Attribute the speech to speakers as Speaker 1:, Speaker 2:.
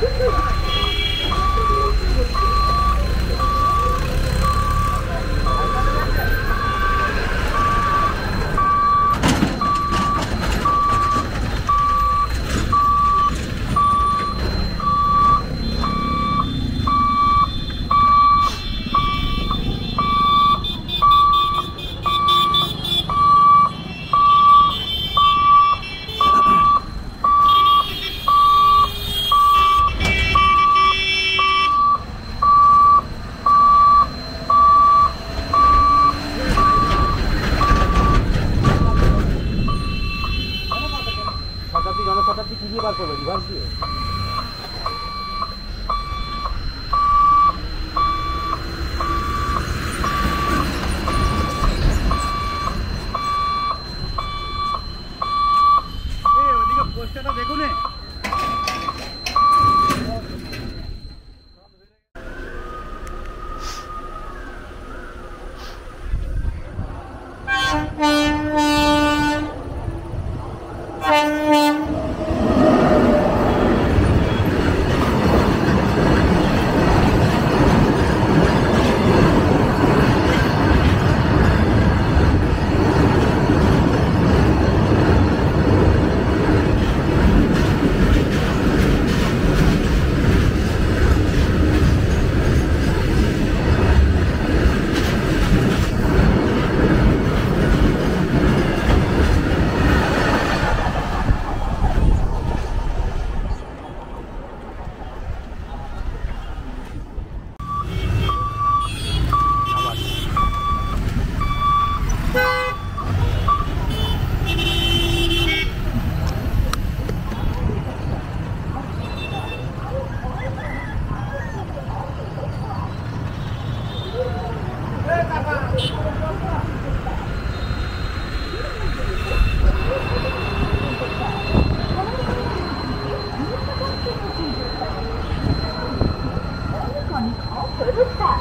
Speaker 1: Woo-hoo! আপনি কী দিয়ে বার করবে? রিভার্স দিয়ে? Bye. Good as